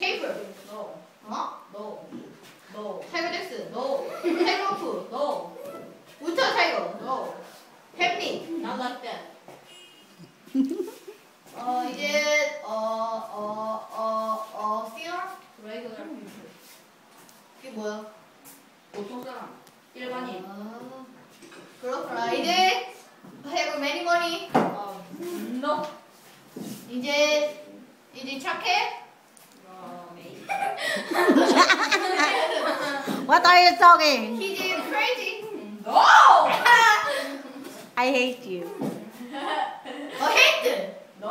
테이블. No. 어? No. No. 타이거덱스. 노. 타이거프. 노. 우터 타이거. No. 햄리. Not like that. 어 이제 어어어어 시어 Regular people. 이게 뭐야? 보통 사람. 일반인. 아, 그렇구나. 이제 have many money. 어, no. 이제 이제 착해? What are you talking? He's crazy. No. I hate you. 어 hate. No.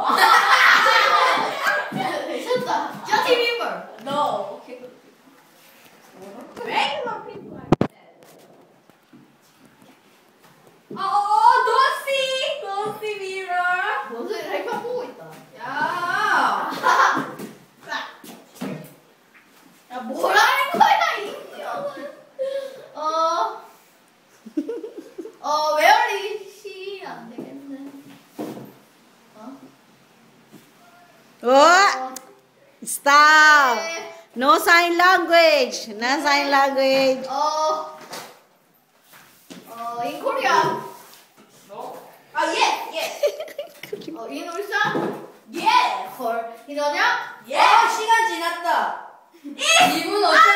미쳤다. Justin Bieber. No. Okay. Regular people like that. Oh, don't see. Don't see mirror. 무슨 이렇게 보고 있다. 야. 야 뭐라 Oh, where is she? Huh? Oh, stop. No sign language. No sign language. Oh. Oh, in Korea. No. Oh, yes, yes. oh, in Ulsan? Yeah. For, in Korea? Oh, 어, 시간 지났다. 2분 5초.